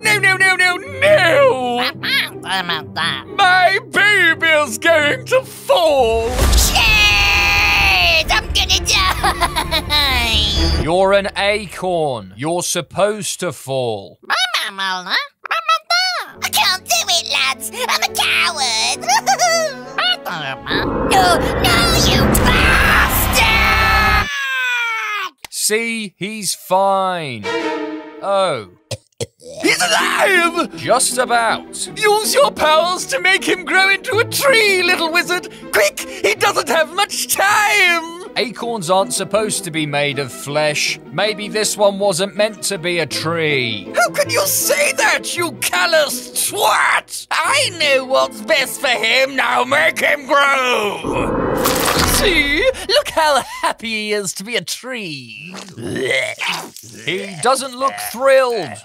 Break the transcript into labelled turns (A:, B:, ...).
A: No, no, no, no, no! My baby's going to fall!
B: Shit! I'm gonna die!
A: You're an acorn. You're supposed to fall.
B: Mama mama mama I can't do it, lads! I'm a coward! no, no, you bastard!
A: See, he's fine. Oh,
C: alive!
A: just about.
C: Use your powers to make him grow into a tree, little wizard! Quick! He doesn't have much time!
A: Acorns aren't supposed to be made of flesh. Maybe this one wasn't meant to be a tree.
C: How can you say that, you callous twat? I know what's best for him, now make him grow! See? Look how happy he is to be a tree.
A: He doesn't look thrilled.